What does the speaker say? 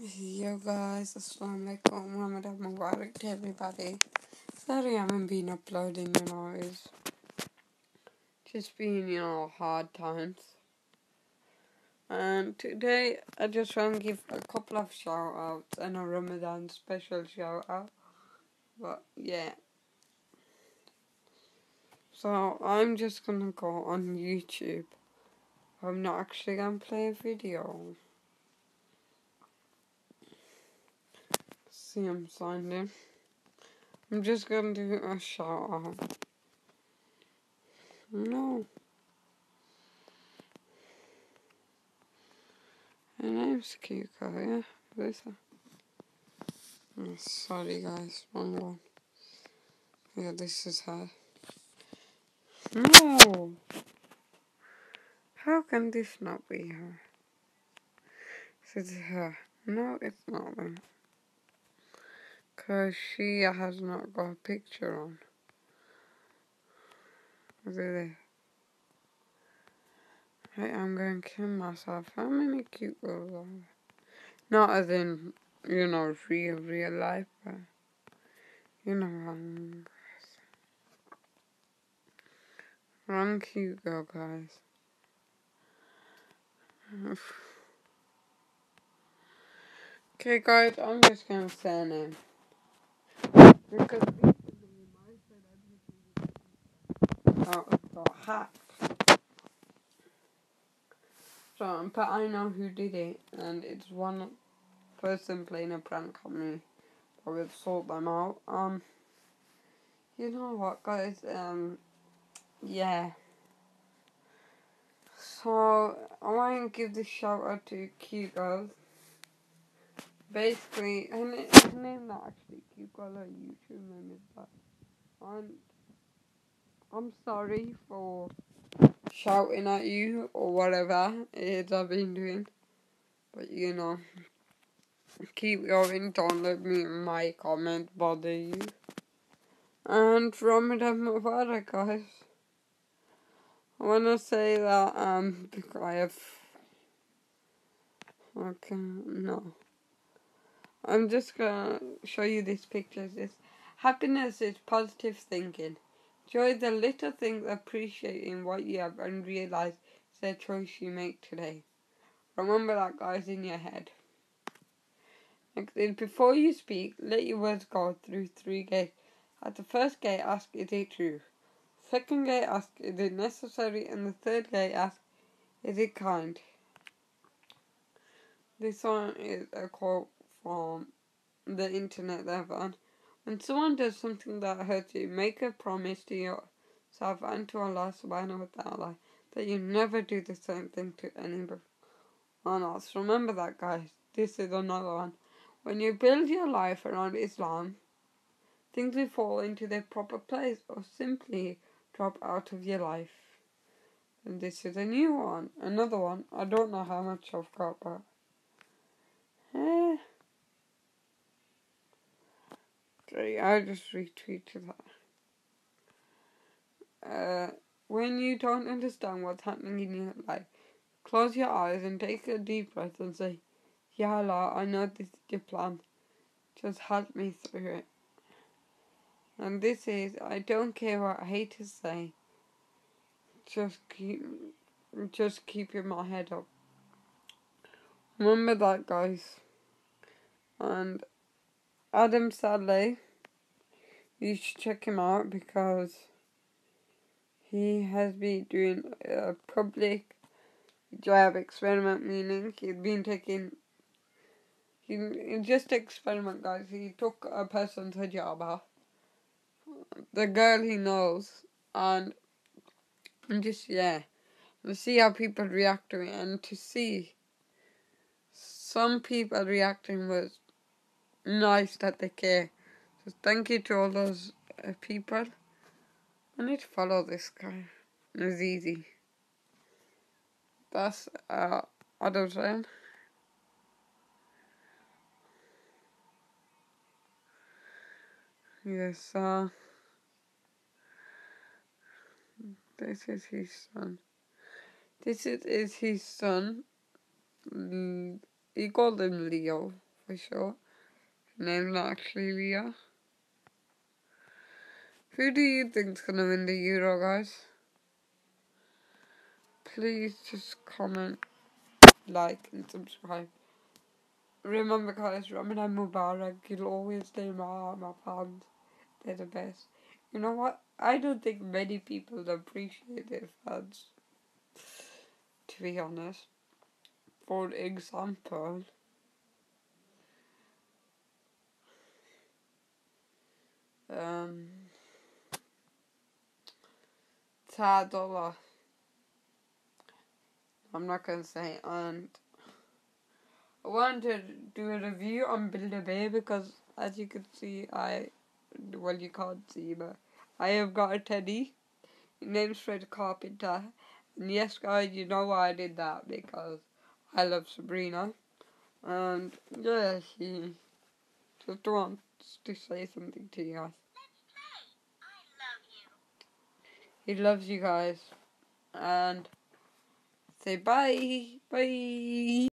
Yo guys, Assalamu alaikum, Ramadan Mubarak to everybody. Sorry I haven't been uploading, you know, it's just been, you know, hard times. And today I just want to give a couple of shout outs and a Ramadan special shout out. But yeah. So I'm just gonna go on YouTube. I'm not actually gonna play a video. See, I'm signed in. I'm just gonna do a shout out. No. Her name's Kiko, yeah? Lisa. Oh, sorry guys, wrong one. Yeah, this is her. No! How can this not be her? This is her. No, it's not her. Because she has not got a picture on. Right, I'm going to kill myself. How many cute girls are there? Not as in, you know, real, real life, but you know, wrong. Wrong cute girl, guys. okay, guys, I'm just gonna say her name. Because oh, hacked. So, but I know who did it, and it's one person playing a prank on me. I will sort them out. Um, you know what, guys? Um, yeah. So, I want to give this shout out to Cute Girls. Basically, her, na- her name not actually Girl, her YouTube name that. And I'm sorry for shouting at you or whatever it is I've been doing. But you know, keep going, don't let me my comment bother you. And Ramadan Mubarak, guys. I want to say that um I have. Okay, no. I'm just gonna show you these pictures. This happiness is positive thinking. Enjoy the little things, appreciating what you have, and realize it's a choice you make today. Remember that, guys, in your head. Next before you speak, let your words go through three gates. At the first gate, ask, is it true? Second gate, ask, is it necessary? And the third gate, ask, is it kind? This one is a quote from the internet found. When someone does something that hurts you, make a promise to yourself and to Allah subhanahu wa ta'ala that you never do the same thing to anyone else. Remember that, guys. This is another one. When you build your life around Islam, things will fall into their proper place or simply drop out of your life. And this is a new one. Another one. I don't know how much I've got, but. I just retweeted that. Uh, when you don't understand what's happening in your life, close your eyes and take a deep breath and say, Ya Allah, I know this is your plan. Just help me through it. And this is, I don't care what haters say. Just keep, just keeping my head up. Remember that, guys. And Adam Saleh, you should check him out because he has been doing a public job experiment, meaning he's been taking. He just experiment, guys. He took a person's hijab off, the girl he knows, and, and just yeah, to see how people react to it, and to see some people reacting was nice that they care. So thank you to all those uh, people. I need to follow this guy. It's easy. That's uh, Adam saying. Yes, uh, this is his son. This is, is his son. Mm, He called him Leo for sure. Her name's not actually Leah. Who do you think's gonna win the Euro, guys? Please just comment, like, and subscribe. Remember, guys, Ramadan Mubarak. You'll always stay my heart, my fans. They're the best. You know what? I don't think many people appreciate their fans. To be honest. For example, um, Tadola. I'm not gonna say and I wanted to do a review on Build a Bear because as you can see I well you can't see but I have got a teddy. His name's Fred Carpenter. And yes guys, you know why I did that because I love Sabrina. And yeah, she just wants to say something to you guys. He loves you guys. And say bye. Bye.